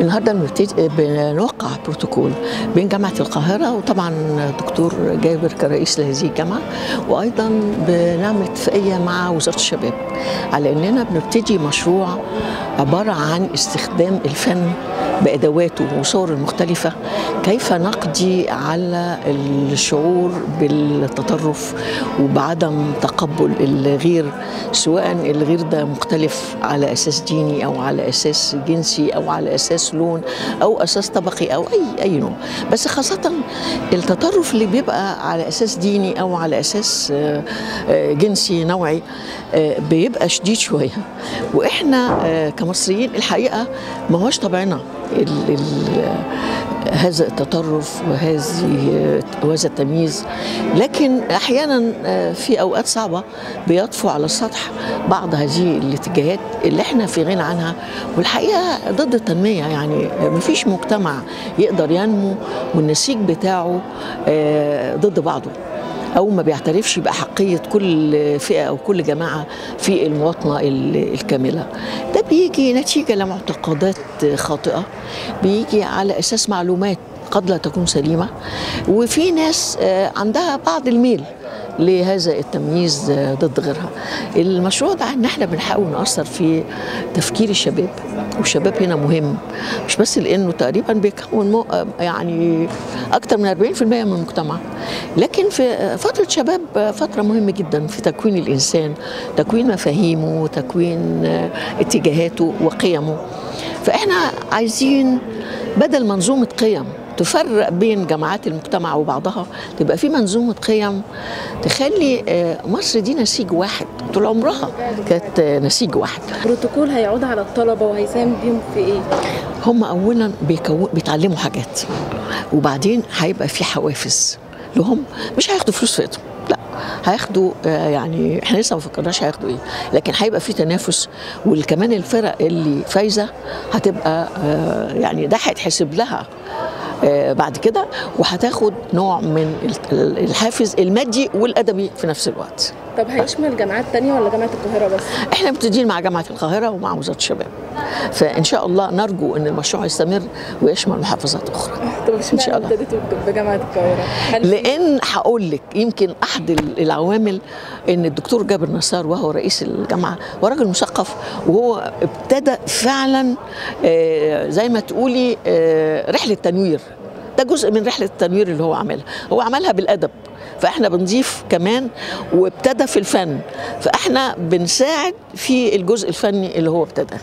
النهارده بنبتدي بنوقع بروتوكول بين جامعة القاهرة وطبعا دكتور جابر كرئيس لهذه الجامعة وأيضا بنعمل اتفاقية مع وزارة الشباب على إننا بنبتدي مشروع عبارة عن استخدام الفن بأدواته وصوره المختلفة كيف نقضي على الشعور بالتطرف وبعدم تقبل الغير سواء الغير ده مختلف على أساس ديني أو على أساس جنسي أو على أساس لون أو أساس طبقي أو اي أي نوع. بس خاصة التطرف اللي بيبقى على أساس ديني أو على أساس جنسي نوعي بيبقى شديد شوية. وإحنا كمصريين الحقيقة ما هوش طبعنا. هذا التطرف وهذه وهذا التمييز. لكن أحيانا في أوقات صعبة بيطفو على السطح بعض هذه الاتجاهات اللي إحنا في غنى عنها. والحقيقة ضد التنمية يعني مفيش مجتمع يقدر ينمو والنسيج بتاعه ضد بعضه. أو ما بيعترفش باحقيه كل فئة أو كل جماعة في المواطنة الكاملة. ده بيجي نتيجة لمعتقدات خاطئة بيجي على أساس معلومات قد لا تكون سليمة وفي ناس عندها بعض الميل. لهذا التمييز ضد غيرها. المشروع ده إن إحنا بنحاول نأثر في تفكير الشباب والشباب هنا مهم. مش بس لأنه تقريبا بيكون يعني أكثر من 40% من المجتمع. لكن في فترة شباب فترة مهمة جدا في تكوين الإنسان تكوين مفاهيمه تكوين اتجاهاته وقيمه. فإحنا عايزين بدل منظومه قيم تفرق بين جماعات المجتمع وبعضها تبقى في منظومة قيم تخلي مصر دي نسيج واحد طول عمرها. كانت نسيج واحد. البروتوكول هيعود على الطلبة وهيساهم بيهم في إيه؟ هم اولا بيكو... بيتعلموا حاجات وبعدين هيبقى في حوافز. لهم مش هياخدوا فلوس في إيدهم لا هياخدوا يعني إحنا لسه ما فكرناش هياخدوا إيه لكن هيبقى في تنافس. وكمان الفرق اللي فايزة هتبقى يعني ده هيتحسب لها. بعد كده وهتاخد نوع من الحافز المادي والأدبي في نفس الوقت طب هيشمل جامعات تانية ولا جامعة القاهرة بس؟ إحنا مبتدئين مع جامعة القاهرة ومع وزارة الشباب فإن شاء الله نرجو أن المشروع يستمر ويشمل محافظات أخرى. طب إن شاء الله. ابتديتوا بجامعة القاهرة؟ لأن هقول لك يمكن أحد العوامل أن الدكتور جابر نصار وهو رئيس الجامعة وراجل مثقف وهو ابتدى فعلا زي ما تقولي رحلة تنوير. ده جزء من رحلة التنوير اللي هو عملها. هو عملها بالأدب. فإحنا بنضيف كمان وابتدى في الفن. فإحنا بنساعد في الجزء الفني اللي هو ابتداه.